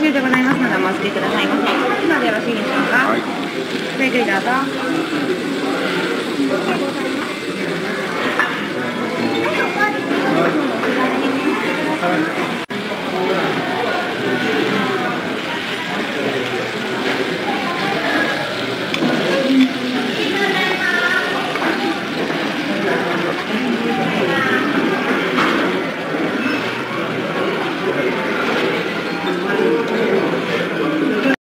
中でございますのでお待ちくださいませ。今でよろしいでしょうか？はい。ごゆっくりどうぞ